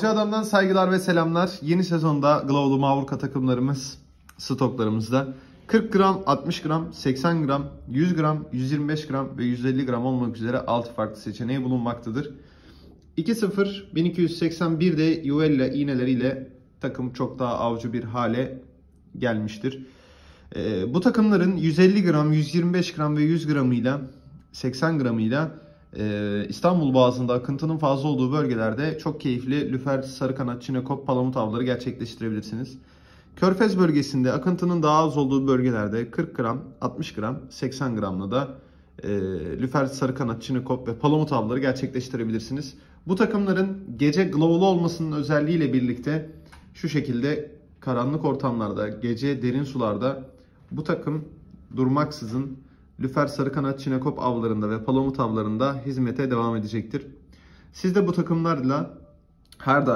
Avcı Adam'dan saygılar ve selamlar. Yeni sezonda Glow'lu Mavurka takımlarımız stoklarımızda. 40 gram, 60 gram, 80 gram, 100 gram, 125 gram ve 150 gram olmak üzere 6 farklı seçeneği bulunmaktadır. 2-0 1281'de Juella iğneleriyle takım çok daha avcı bir hale gelmiştir. Ee, bu takımların 150 gram, 125 gram ve 100 gramıyla 80 gramıyla e, İstanbul Boğazı'nda akıntının fazla olduğu bölgelerde çok keyifli lüfer, sarı kanat, çinekop, palamut avları gerçekleştirebilirsiniz. Körfez bölgesinde akıntının daha az olduğu bölgelerde 40 gram, 60 gram, 80 gramla da e, lüfer, sarı kanat, çinekop ve palamut avları gerçekleştirebilirsiniz. Bu takımların gece glowlu olmasının özelliğiyle birlikte şu şekilde karanlık ortamlarda, gece derin sularda bu takım durmaksızın lüfer, sarı kanat, çinekop avlarında ve palamut avlarında hizmete devam edecektir. Siz de bu takımlarla her daim